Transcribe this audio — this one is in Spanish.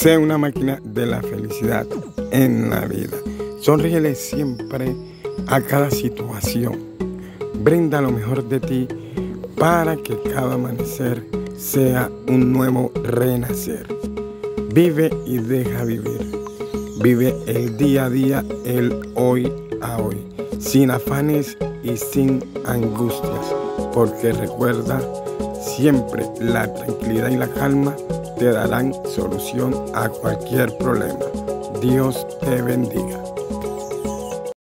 Sé una máquina de la felicidad en la vida. Sonríele siempre a cada situación. Brinda lo mejor de ti para que cada amanecer sea un nuevo renacer. Vive y deja vivir. Vive el día a día, el hoy a hoy, sin afanes y sin angustias, porque recuerda, siempre la tranquilidad y la calma te darán solución a cualquier problema. Dios te bendiga.